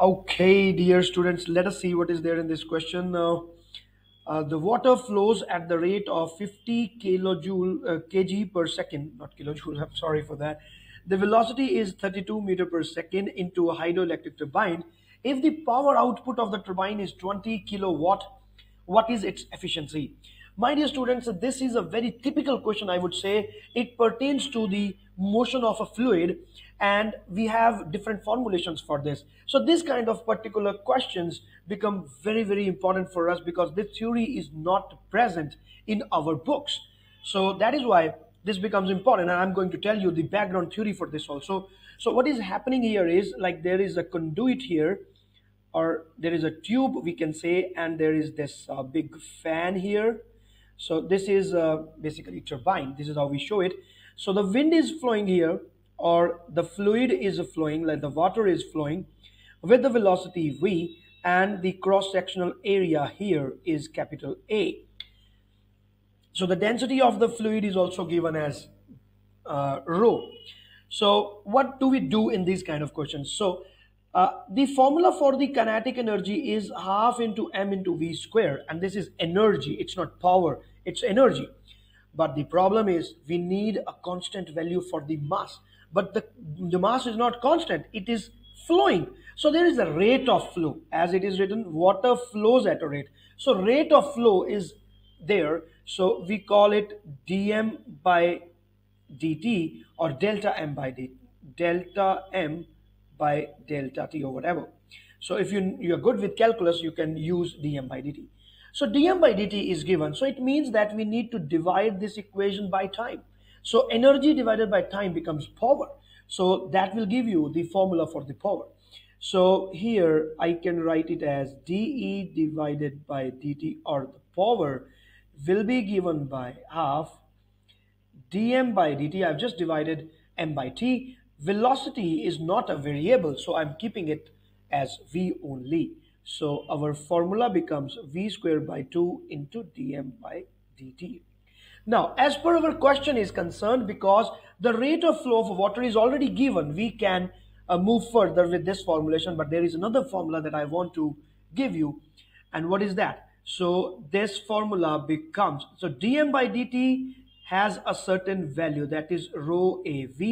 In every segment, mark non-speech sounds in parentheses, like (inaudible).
Okay, dear students, let us see what is there in this question. Uh, uh, the water flows at the rate of 50 kilojoule uh, kg per second, not kilojoule, (laughs) I'm sorry for that. The velocity is 32 meter per second into a hydroelectric turbine. If the power output of the turbine is 20 kilowatt, what is its efficiency? My dear students, this is a very typical question, I would say. It pertains to the motion of a fluid and we have different formulations for this. So this kind of particular questions become very, very important for us because this theory is not present in our books. So that is why this becomes important and I'm going to tell you the background theory for this also. So what is happening here is like there is a conduit here or there is a tube we can say and there is this uh, big fan here so this is uh, basically turbine. This is how we show it. So the wind is flowing here or the fluid is flowing like the water is flowing with the velocity V and the cross-sectional area here is capital A. So the density of the fluid is also given as uh, rho. So what do we do in these kind of questions? So uh, the formula for the kinetic energy is half into m into v square and this is energy it's not power it's energy but the problem is we need a constant value for the mass. But the, the mass is not constant it is flowing. So there is a rate of flow. As it is written water flows at a rate. So rate of flow is there. So we call it dm by dt or delta m by d delta m by delta t or whatever. So if you, you're good with calculus, you can use dm by dt. So dm by dt is given. So it means that we need to divide this equation by time. So energy divided by time becomes power. So that will give you the formula for the power. So here I can write it as dE divided by dt or the power will be given by half dm by dt. I've just divided m by t velocity is not a variable so i'm keeping it as v only so our formula becomes v squared by 2 into dm by dt. Now as per our question is concerned because the rate of flow of water is already given we can uh, move further with this formulation but there is another formula that i want to give you. And what is that? So this formula becomes so dm by dt has a certain value that is rho av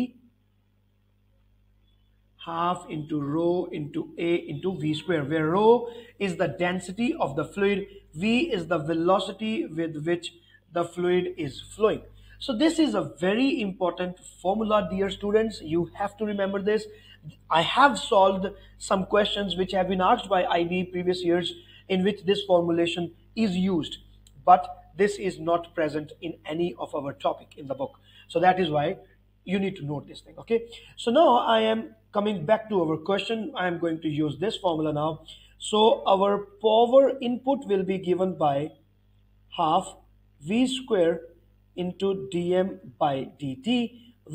half into rho into A into V square, where rho is the density of the fluid, V is the velocity with which the fluid is flowing. So this is a very important formula, dear students. You have to remember this. I have solved some questions which have been asked by IB previous years in which this formulation is used, but this is not present in any of our topic in the book. So that is why you need to note this thing okay? So now i am coming back to our question. I am going to use this formula now. So our power input will be given by half v square into dm by dt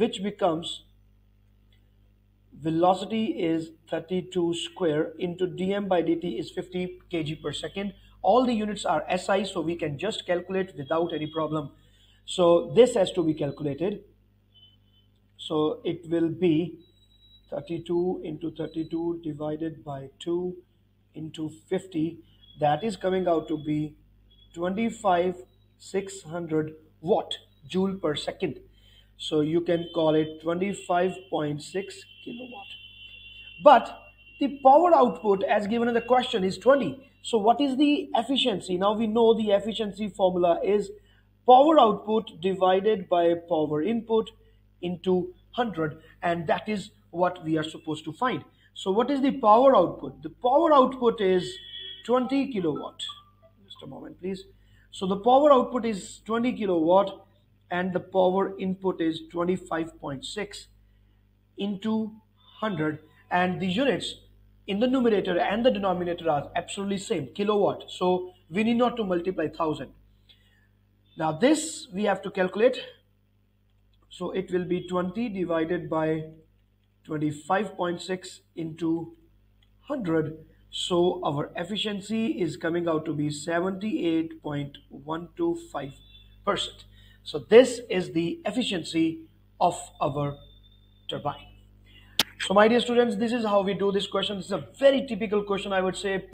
which becomes velocity is 32 square into dm by dt is 50 kg per second. All the units are SI so we can just calculate without any problem. So this has to be calculated so it will be 32 into 32 divided by 2 into 50. That is coming out to be 25,600 watt joule per second. So you can call it 25.6 kilowatt. But the power output as given in the question is 20. So what is the efficiency? Now we know the efficiency formula is power output divided by power input into 100 and that is what we are supposed to find. So what is the power output? The power output is 20 kilowatt. Just a moment please. So the power output is 20 kilowatt and the power input is 25.6 into 100 and the units in the numerator and the denominator are absolutely same kilowatt so we need not to multiply 1000 now this we have to calculate so it will be 20 divided by 25.6 into 100. So our efficiency is coming out to be 78.125%. So this is the efficiency of our turbine. So, my dear students, this is how we do this question. This is a very typical question, I would say.